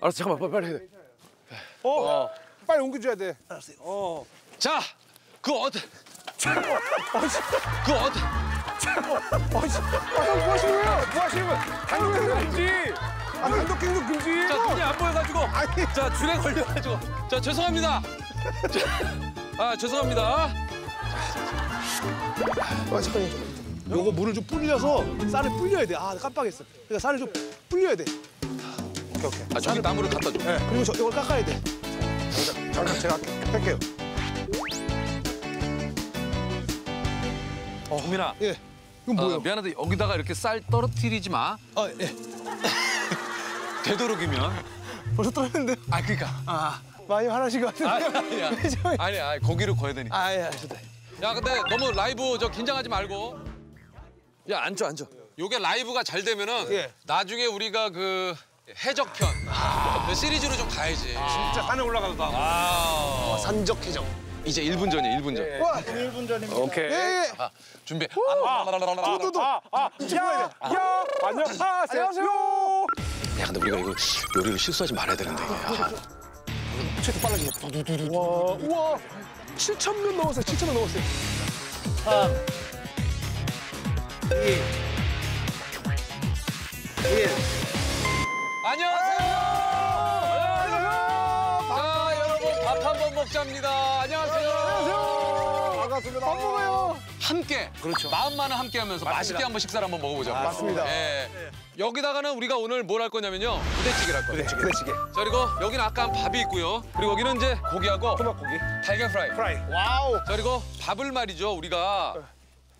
알았어 잠깐만 빨리 빨리 해야 돼. 어, 빨리 옮겨줘야 돼. 자, 그 어때? 그 어때? 어이씨, 아, 형, 뭐 하시는 거예요? 뭐 하시는 거예요? 단독 금지! 아, 단독 행동 금지! 자 눈이 안 보여가지고. 아니. 자 줄에 걸려가지고. 자 죄송합니다. 자, 아 죄송합니다. 아, 잠깐만요. 요거 물을 좀 불려서 쌀을 불려야 돼. 아, 깜빡했어. 그러니까 쌀을 좀 불려야 돼. 오케이, 오케이. 아 저기 나무를 갖다 줘. 네, 그리고 저, 이걸 깎아야 돼. 잠깐, 제가 할게요. 국민아. 예. 이건 어, 뭐예요? 미안한데 여기다가 이렇게 쌀 떨어뜨리지 마. 아, 예. 되도록이면. 벌써 떨어졌는데? 아 그러니까. 아, 많이 화나신 것 같은데. 아니 아니야. 아니 아니 고기를 구워야 되니까. 아, 예, 알겠습니다. 야 근데 너무 라이브 저 긴장하지 말고. 야 앉아 앉아. 요게 라이브가 잘 되면은 예. 나중에 우리가 그 해적편 그 시리즈로 좀 가야지. 진짜 산에 올라가도 다. 아. 산적 해적. 이제 1분 전이야 1분 전. 와, 1분 전입니다. 오케이. 예, 예. 아, 준비. 도도도. 아, 아, 야, 야, 안녕하세요. 야 근데 우리가 이거 요리를 실수하지 말아야 되는데. 이게. 아, 최대 빨라지네. 두두두두. 와, 우와. 7천 명 넘었어요. 7천 명 넘었어요. 3, 2, 1. 안녕하세요. 자 여러분 밥 한 번 먹자입니다. 안녕하세요. 안녕하세요. 반갑습니다. 밥 먹어요. 함께 그렇죠. 마음만은 함께 하면서 맛있게 한번 식사를 한번 먹어보자. 맞습니다. 예. 여기다가는 우리가 오늘 뭘 할 거냐면요 부대찌개를 할 거예요. 부대찌개. 자 그리고 여기는 아까 밥이 있고요. 그리고 여기는 이제 고기하고 토막고기. 달걀 프라이. 프라이. 와우. 자 그리고 밥을 말이죠 우리가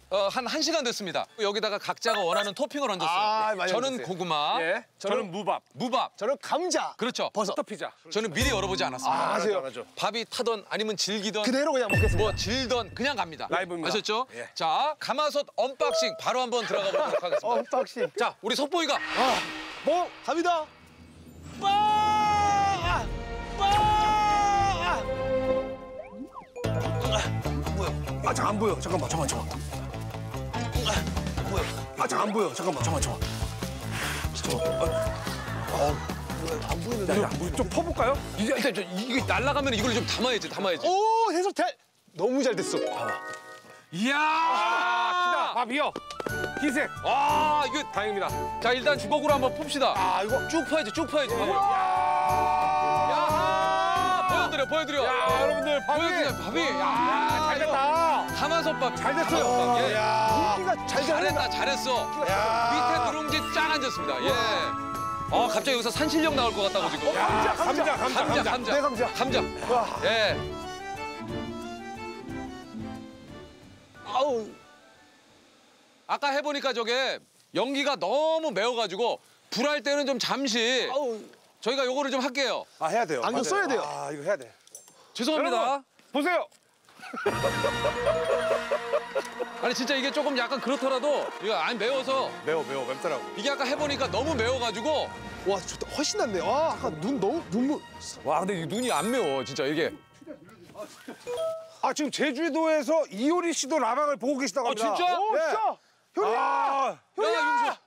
어, 한 1시간 됐습니다. 여기다가 각자가 원하는 토핑을 얹었어요. 아, 저는. 고구마, 예. 저는 무밥. 무밥. 저는 감자. 그렇죠. 버섯. 피자. 저는 미리 열어보지 않았습니다. 아, 맞아요. 밥이 타던 아니면 질기던 그대로 그냥 먹겠습니다. 뭐 질던 그냥 갑니다. 라이브입니다. 아셨죠? 예. 자 가마솥 unboxing 바로 한번 들어가 보도록 하겠습니다. unboxing. 자 우리 속보이가 뭐 갑니다. 빠! 빠! 뭐야? 아, 잠깐 안 보여. 잠깐만, 잠깐만, 잠깐만. 아? 아, 잠깐 안 보여. 잠깐만, 잠깐만, 잠깐만. 잠깐만. 아, 아? 안 보이는데. 안 보이는데. 좀 퍼볼까요? 이게 일단 저 이게 날라가면 이걸 좀 담아야지 담아야지. 오, 해석 잘. 너무 잘 됐어. 이야. 아, 밥이요. 흰색. 아 이거 다행입니다. 자 일단 주걱으로 한번 풉시다. 아, 이거 쭉 퍼야지 쭉 퍼야지 밥을. 야 보여드려 보여드려. 야, 여러분들 밥이. 보여드려 밥이. 야잘 이거 됐다. 가마솥밥 잘 됐어요. 예. 야, 잘 잘했다 잘했어. 밑에 누룽지 쫙 앉았습니다. 예. 어 갑자기 여기서 산신령 나올 것 같다고 지금. 야, 감자, 감자, 감자 감자. 감자 네, 감자. 감자. 와. 예. 아우. 아까 해보니까 저게 연기가 너무 매워가지고 불할 때는 좀 잠시 아우. 저희가 요거를 좀 할게요. 아, 해야 돼요. 안경 맞아요. 써야 돼요. 아, 이거 해야 돼. 죄송합니다. 여러분. 보세요. 아니 진짜 이게 조금 약간 그렇더라도 이거 안 매워서 매워, 매워, 맵더라고. 이게 아까 해보니까 너무 매워가지고 와, 좋다. 훨씬 낫네. 와, 아까 눈 너무 눈물. 와 근데 이 눈이 안 매워 진짜 이게. 아, 지금 제주도에서 이효리 씨도 라방을 보고 계시다고 어, 합니다. 진짜? 오, 네. 진짜. 효리야. 아, 효리야. 야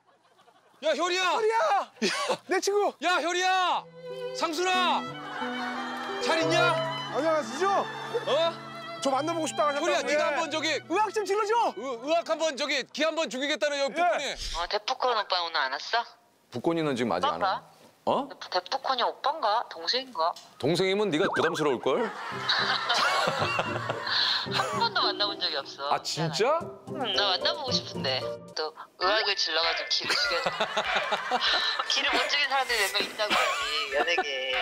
효리야. 효리야. 내 친구. 야 효리야. 상순아. 잘 있냐? 안녕하시죠? 어? 저 만나보고 싶다고 하셨다고. 효리야 네가 예. 한번 저기 의학 좀 질러줘. 의, 의학 한번 저기 기 한번 죽이겠다는 여기 북콘이. 어, 데프콘 오빠 오늘 안 왔어? 북콘이는 지금 아직 안 오빠인가? 와. 어? 데프콘이 오빠인가? 동생인가? 동생이면 네가 부담스러울 걸. 없어. 아 진짜? 응, 나 만나보고 싶은데 또 의학을 질러가지고 기를 죽여. 기를 못 죽인 사람들이 몇 명 있다고 하지 연예계.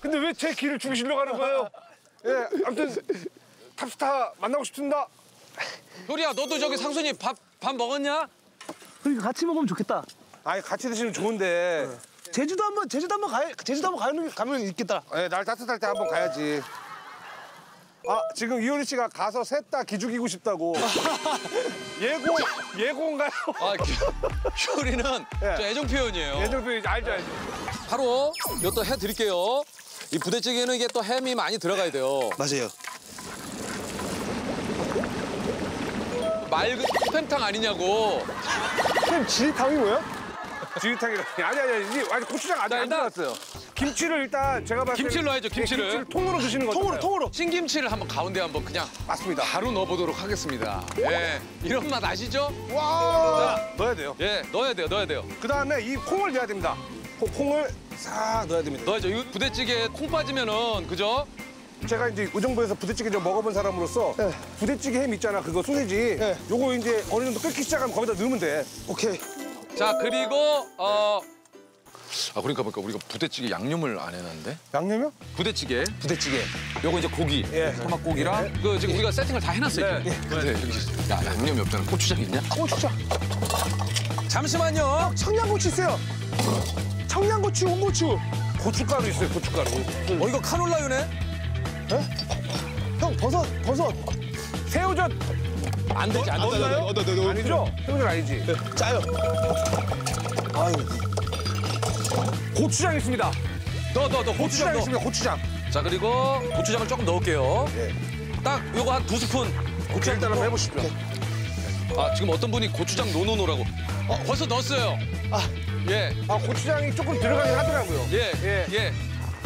근데 왜 제 길을 죽이시려고 하는 거예요? 예, 아무튼 탑스타 만나고 싶습니다. 효리야 너도 저기 상순이 밥 밥 먹었냐? 그러니까 같이 먹으면 좋겠다. 아니, 같이 드시면 좋은데. 제주도 한번 제주도 한번 가야 제주도 한번 가는 게- 가면 있겠다. 예, 날 따뜻할 때 한번 가야지. 아, 지금 이효리 씨가 가서 셋 다 기죽이고 싶다고. 예고, 예고인가요? 아 효리는 예. 저 애정 표현이에요. 예전 표 알죠, 알죠. 바로 이것도 해드릴게요. 이 부대찌개는 이게 또 햄이 많이 들어가야 돼요. 맞아요. 맑은 스팸탕 아니냐고. 쌤 지리탕이 뭐야? 지리탕이라. 아니, 아니, 아니. 이게 아직 고추장 아직 자, 안 일단- 들어갔어요. 김치를 일단 제가 봤을 때 김치를 넣어야죠, 김치를. 김치를 통으로 드시는 거죠. 통으로 통으로. 신김치를 한번 가운데 한번 그냥 맞습니다. 바로 넣어보도록 하겠습니다. 예, 이런 맛 아시죠? 와. 넣어야 돼요. 예, 넣어야 돼요, 넣어야 돼요. 그 다음에 이 콩을 넣어야 됩니다. 콩- 콩을 싹 넣어야 됩니다. 넣어야죠. 이 부대찌개에 콩 빠지면은 그죠? 제가 이제 의정부에서 부대찌개 좀 먹어본 사람으로서 네. 부대찌개 햄 있잖아 그거 소세지 네. 요거 이제 어느 정도 끓기 시작하면 거기다 넣으면 돼 오케이. 자 그리고 어. 아 그러니까 보니까 우리가 부대찌개 양념을 안 해놨는데 양념이요? 부대찌개 부대찌개 요거 이제 고기 예. 토막고기랑 그 지금 우리가 세팅을 다 해놨어요 네. 이렇게. 근데 여기 야 양념이 없잖아 고추장 있냐? 고추장 잠시만요 청양고추 있어요 청양고추 홍고추 고춧가루 있어요 고춧가루 어 이거 카놀라유네 형 버섯 버섯. 새우젓 안 되지 안? 어, 네, 네, 네. 아니죠? 새우젓 아니지 짜요. 아유. 고추장 있습니다. 넣어 넣어 넣어 고추장 고추장 넣어 있습니다 고추장. 자 그리고 고추장을 조금 넣을게요. 딱 요거 한 두 스푼. 고추장 일단 한번 해보시죠 아 지금 어떤 분이 고추장 no no no라고. 어, 벌써 넣었어요. 아. 예. 아 고추장이 조금 들어가긴 하더라고요. 예, 예. 예.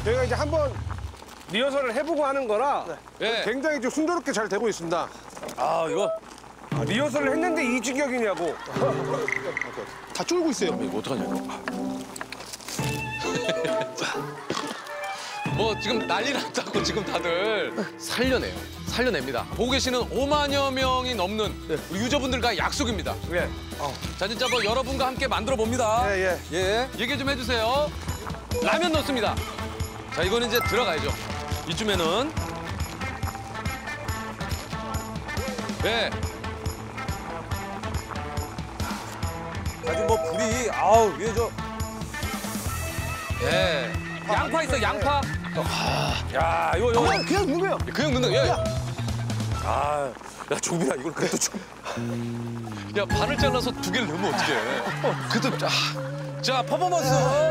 저희가 이제 한번 리허설을 해보고 하는 거라 예. 굉장히 좀 순조롭게 잘 되고 있습니다. 아, 이거. 아, 리허설을 했는데 이 직격이냐고. 다 쫄고 있어요. 이거 어떡하냐, 이거. 뭐, 지금 난리 났다고 지금 다들 살려내요. 살려냅니다. 보고 계시는 5만여 명이 넘는 우리 유저분들과 약속입니다. 예. 자, 진짜 뭐 여러분과 함께 만들어 봅니다. 예, 예. 예. 얘기 좀 해주세요. 라면 넣습니다. 자, 이거는 이제 들어가야죠. 이쯤에는. 예. 아주 뭐 불이 아우 위에 저 예. 양파 있어 양파. 야 이거 이거 그냥 그냥 넣는 거예요. 그냥 넣는 예. 아, 야 조비야 이걸 그래도 좀. 야 반을 잘라서 두 개를 넣으면 어떡해? 그래도 아, 자 퍼포먼스.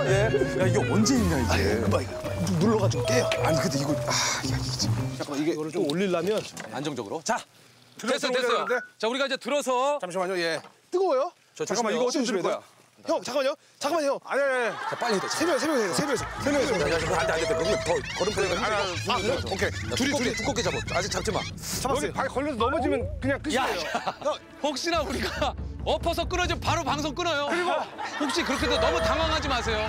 예. 야 이게 언제 있냐 이게. 막 이거 누- 눌러가지고 깨요. 아니 근데 이거 아 야, 이게 지금 잠깐만 이게 이거를 좀 올리려면 안정적으로. 자 됐어 됐어요. 되는데? 자 우리가 이제 들어서 잠시만요 예 뜨거워요? 잠깐만 이거 어떻게 줄 거야 형 잠깐만요. 잠깐만요 형. 아니 아니 아니 자, 빨리 해. 세 명, 세 명, 세 명, 세 명, 세 안돼 안돼 그게 더 걸음걸이가 아니, 아니, 힘들어. 아니, 둘이, 둘이. 오케이. 둘이 둘이 두껍게 잡아. 아직 잡지 마. 여기 잡았어요. 발에 걸려서 넘어지면 그냥 끝이에요 야, 야, 혹시나 우리가 엎어서 끊어지면 바로 방송 끊어요. 그리고 혹시 그렇게 해도 너무 당황하지 마세요.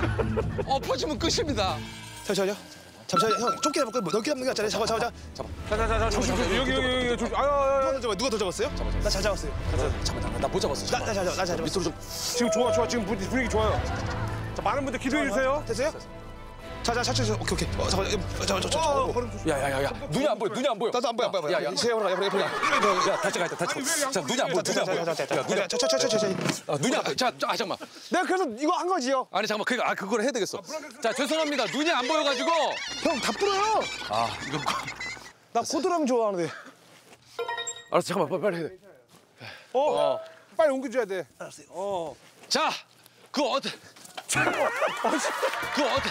엎어지면 끝입니다. 잠시만요. 잠시만요. 형 좁게 잡을 거예요. 뭐 넓게 잡는 게 낫잖아요. 잡아, 잡아, 잡아. 자자자자 여기 여기 여기 여기 아유 아유 누가 더 잡아? 누가 더 잡았어요? 나잘 잡았어요. 잠깐만, 잠깐만, 나못 잡았어. 나, 나 잘, 잡- 나잘 잡았어. 밑으로 좀. 지금 좋아 좋아 지금 분위기 좋아요 자 많은 분들 기도해 주세요 됐어요? 자, 자, 차차, 오케이, 오케이. 어, 잠깐, 어, 잠깐, 저, 저, 어, 저. 걸음 조심 야, 야, 야, 야. 눈이 안 보여, 눈이 안 보여. 나도 안 보여, 안 보여. 야, 야, 제 옆으로 가, 옆으로, 옆으로 가. 야, 다시 돼, 다시. 자, 눈이 안 보여, 눈이 안 보여. 자, 자, 자, 자, 야, 눈이 안 자, 자, 자, 자, 자, 자. 아, 눈이 안 보여. 자, 자, 아, 잠깐만. 내가 그래서 이거 한 거지요. 아니, 잠깐만. 그니까, 아, 그걸 해야 되겠어. 자, 죄송합니다. 눈이 안 보여가지고. 형, 다 뿌려요. 아, 이거. 나 고드름 좋아하는데. 알았어, 잠깐만, 빨리, 빨리 해야 돼. 어 빨리 옮겨줘야 돼 자, 그 어때? 그 어때? 그 어때?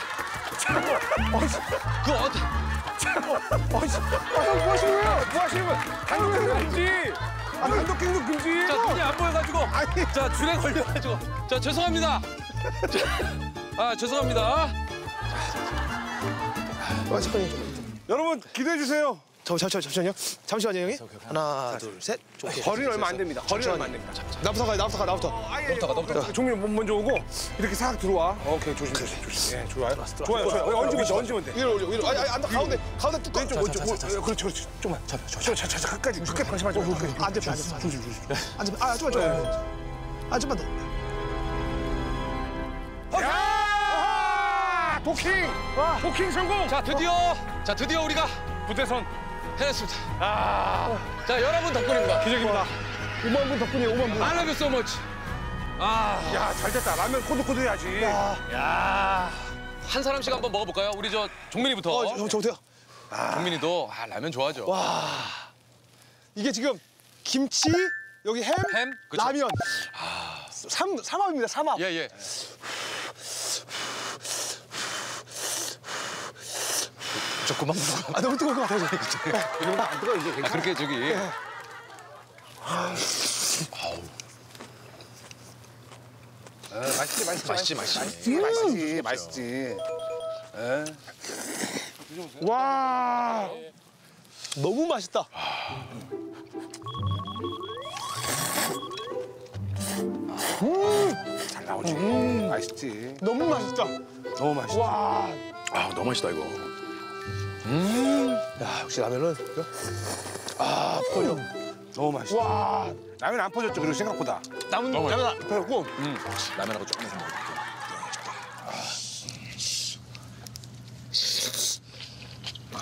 어이씨 아형 뭐 하시는 거예요 뭐 하시는 거예요 단독 금지 아 단독 갱도 금지 자, 눈이 안 보여가지고. 아니. 자, 줄에 걸려가지고. 자, 죄송합니다. 자, 아, 죄송합니다. 아, 잠깐만요. 여러분 기도해 주세요 저, 저, 저, 잠시만요. 잠시만요, 형이. 하나, 둘, 셋. 거리는 얼마 안 됩니다 거리는 얼마 안 됩니다 나부터 가, 나부터 가, 나부터. 너부터 가 너부터 종민 먼저 오고 이렇게 싹 들어와 오케이 조심 조심 조심 예 좋아요 좋아요 좋아요 얹으면 돼 얹으면 돼 위로 올려, 위로. 아니, 아니, 안 돼. 가운데, 가운데 뚜껑. 왼쪽 왼쪽 어, 그렇지 그렇지 좀만 저저저 끝까지 끝까지 방심하지 마 끝까지. 안 돼, 안 돼. 조심, 조심. 안 돼. 아, 좀만, 좀만. 아, 좀만 더. 야! 도킹! 도킹 성공! 자, 드디어, 자, 드디어 우리가 부대선 해냈습니다. 자, 여러분 덕분입니다. 기적입니다. 5만 분 덕분이에요, 5만 분. I love you so much. 아, 야, 잘 됐다. 라면 꼬들꼬들 해야지. 야. 한 사람씩 한번 먹어볼까요? 우리 저 종민이부터. 어, 형, 저부터요. 종민이도 아, 라면 좋아하죠. 이게 지금 김치, 여기 햄, 햄? 라면. 삼, 삼합입니다, 삼합. 예, 예. 조금만 먹어. 아, 너무 뜨거울 것 같아서. 이런 거안 뜨거 이제 아, 그렇게 저기. 맛있지, 맛있지. 맛있지, 맛있지. 맛있지, 맛있지. 맛있지. 와. 너무 맛있다. 잘 나오지. 맛있지. 너무 맛있다. 너무 맛있지. 와. 아 너무 맛있다 이거. 야, 역시 라면은 아, 퍼져. 너무 맛있지. 와. 라면 안 퍼졌죠, 그리고 생각보다. 남은 라면 안 퍼졌고 음, 라면하고 조금 해서 먹어. 맛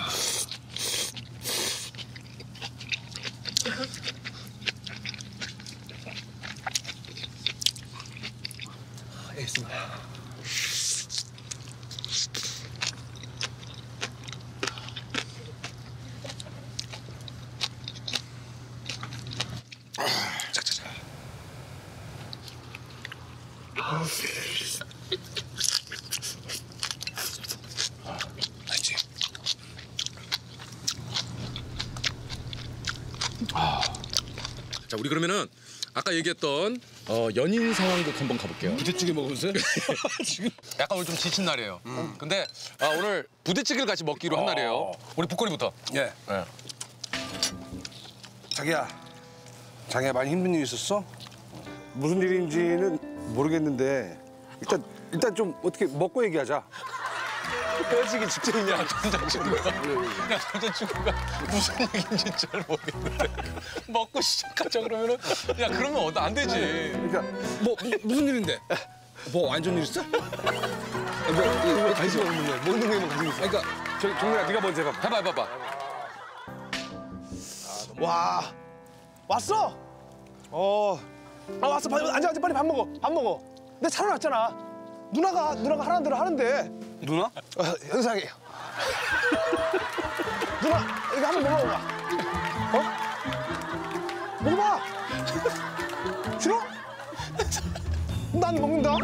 있지. 자 우리 그러면은 아까 얘기했던 어, 연인 상황극 한번 가볼게요. 부대찌개 먹으면서 지금 약간 오늘 좀 지친 날이에요. 근데 아, 오늘 부대찌개를 같이 먹기로 한 날이에요. 우리 북거리부터. 예. 예. 자기야. 자기야 많이 힘든 일 있었어? 무슨 일인지는 모르겠는데 일단 일단 좀 어떻게 먹고 얘기하자. 헤어지기 직전이냐? 남자친구가 야 남자친구가 무슨 얘기인지 잘 모르겠는데 먹고 시작하자 그러면은 야 그러면 어, 안 되지. 그러니까 뭐 무, 무슨 일인데? 뭐 안 좋은 일 있어? 아, 뭐 이거 관심 없는 거야. 먹는 거에만 관심 있어. 그러니까 저 종민아 네가 먼저 해봐. 해봐 해봐. 와. 왔어? 어. 아 왔어. 빨리 앉아 앉아 빨리 밥 먹어. 밥 먹어. 내 차려놨잖아. 누나가 누나가 하라는 대로 하는데. 누나? 어, 현상이. 누나 이거 한번 먹어봐. 어? 먹어봐. 싫어? 난 먹는다.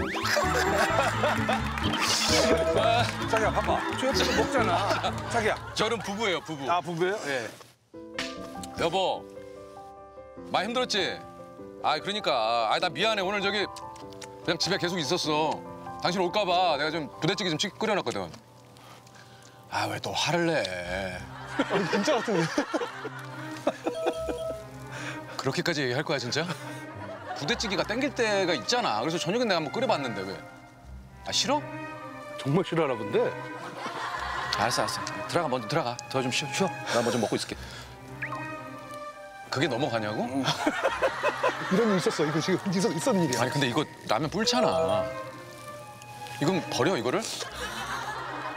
자기야 봐봐. 저 옆에서 먹잖아. 자기야. 저는 부부예요 부부. 아 부부예요? 예. 여보 많이 힘들었지? 아 그러니까. 아나 미안해. 오늘 저기 그냥 집에 계속 있었어. 당신 올까봐. 내가 좀 부대찌개 좀 찌- 끓여놨거든. 아 왜 또 화를 내? 진짜 같은데. 그렇게까지 얘기할 거야 진짜? 부대찌개가 땡길 때가 있잖아. 그래서 저녁에 내가 한번 끓여봤는데 왜? 아 싫어? 정말 싫어하나 본데. 알았어 알았어. 들어가 먼저 들어가. 더좀 쉬어 쉬어. 나뭐좀 먹고 있을게 그게 넘어가냐고? 이런 일 있었어. 이거 지금 있었, 있었는 일이야. 아니 근데 이거 라면 불잖아. 이건 버려 이거를?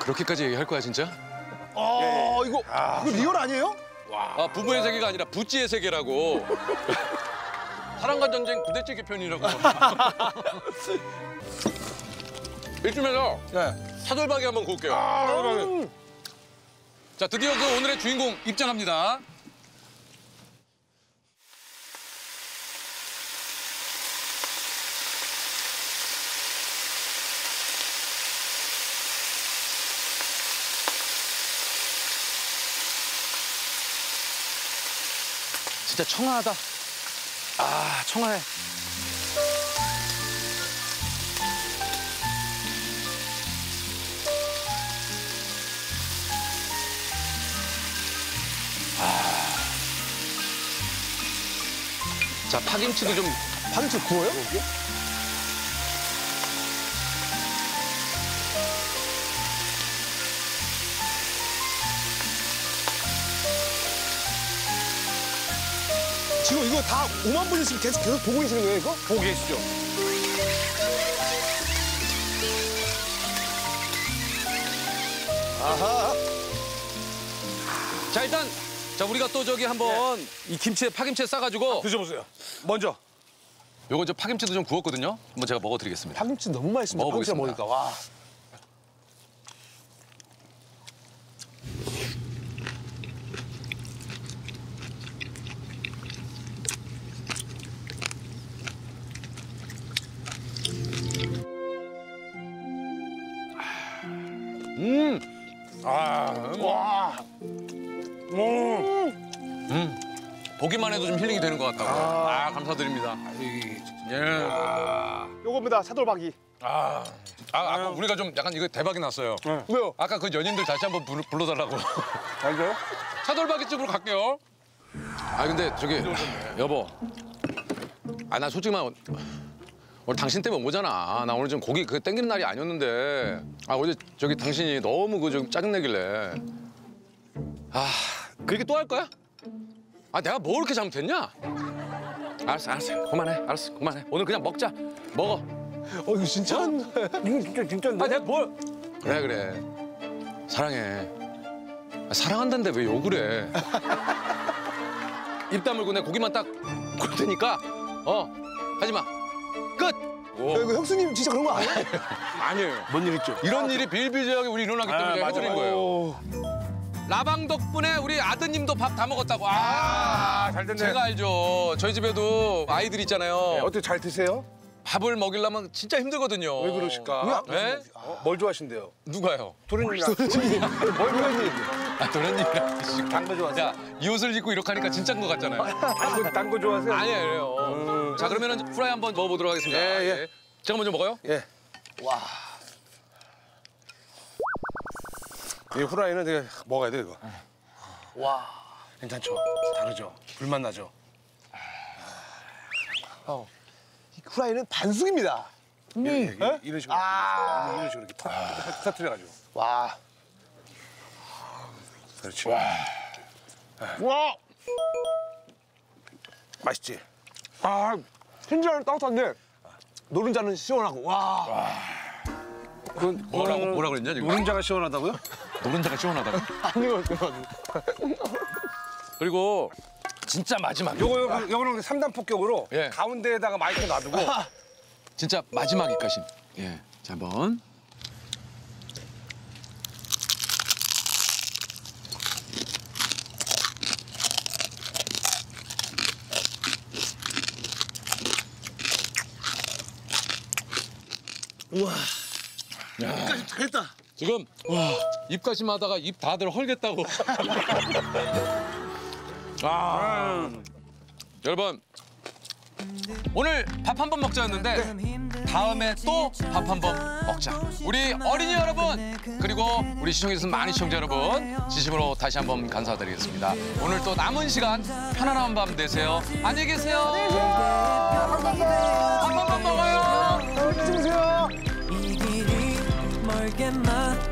그렇게까지 얘기할 거야 진짜? 아 이거 이거 real 아니에요? 아 부부의 세계가 아니라 부찌의 세계라고. 사랑과 전쟁 부대찌개 편이라고. 이쯤에서 예. 차돌박이 한번 구울게요. 자 드디어 그 오늘의 주인공 입장합니다. 진짜 청아하다. 아 청아해. 자 파김치도 좀 파김치 구워요? 지금 이거 다 5만 분이 지금 계속 계속 보고 계시는 거예요, 이거? 보고 계시죠? 아하. 자 일단 자 우리가 또 저기 한번 이 김치에 파김치에 싸가지고 드셔보세요. 먼저. 요거 저 파김치도 좀 구웠거든요. 한번 제가 먹어드리겠습니다. 파김치 너무 맛있습니다. 파김치. 먹으니까 와. 보기만 해도 좀 힐링이 되는 것 같다고. 아, 감사드립니다. 예. 요겁니다. 차돌박이. 아, 아까 우리가 좀 약간 이거 대박이 났어요. 왜요? 아까 그 연인들 다시 한번 불, 불러달라고. 알죠? 차돌박이 집으로 갈게요. 아 근데 저기 여보. 아 나 솔직히 말 오늘 당신 때문에 온 거잖아. 나 오늘 좀 고기 그 땡기는 날이 아니었는데. 아 어제 저기 당신이 너무 그좀 짜증내길래. 아 그렇게 또 할 거야? 아 내가 뭐 그렇게 잘못했냐? 알았어 알았어 그만해 알았어 그만해 오늘 그냥 먹자 먹어. 어 이거 진짜? 이거 진짜 진짜인데? 아 내가 뭘? 그래 그래 사랑해. 아, 사랑한다는데 왜 욕을 해? 입 다물고 내 고기만 딱굴 테니까 어 하지 마. 끝. 야, 이거 형수님 진짜 그런 거 아니야? 아니에요. 뭔 일 있죠? 이런 일이 비일비재하게 우리 일어나기 때문에 아, 제가 맞아, 해드린 맞아. 거예요. 라방 덕분에 우리 아드님도 밥 다 먹었다고. 아, 아, 잘 됐네. 제가 알죠. 저희 집에도 아이들 있잖아요. 어떻게 잘 드세요? 밥을 먹이려면 진짜 힘들거든요. 왜 그러실까? 네? 어? 뭘 좋아하신대요? 누가요? 도련님이랑 뭘 좋아하니? 아, 도련님이랑 드시고. 단거 좋아하세요? 야, 이 옷을 입고 이렇게 하니까 진짜인 것 같잖아요. 단거 단거 좋아하세요? 아니에요. 자, 그러면 후라이 한번 먹어보도록 하겠습니다. 예, 예. 제가 먼저 먹어요? 예. 이 후라이는 되게 먹어야 돼 이거. 와. 괜찮죠? 다르죠? 불맛 나죠? 이 후라이는 반숙입니다. 예, 예, 이런 식으로. 이런 식으로 이렇게 터, 터트려가지고. 와. 그렇지. 와. 와. 맛있지? 아 흰자는 따뜻한데 노른자는 시원하고 와. 그건 뭐라고, 뭐라 그랬냐, 지금? 노른자가 시원하다고요? 노른자가 시원하다고. 아니요. 그리고 진짜 마지막. 요거 요거 요거는 삼단 폭격으로 예. 가운데에다가 마이크 놔두고 진짜 마지막 입가심. 예. 자, 한번. 됐다. 지금 와 입가심 하다가 입 다들 헐겠다고. 아 여러분 오늘 밥 한 번 먹자였는데 다음에 또 밥 한 번 먹자. 우리 어린이 여러분 그리고 우리 시청해주신 많은 시청자 여러분 진심으로 다시 한 번 감사드리겠습니다. 오늘 또 남은 시간 편안한 밤 되세요. 안녕히 계세요. 밥한번 먹어요. 주무세요. get my.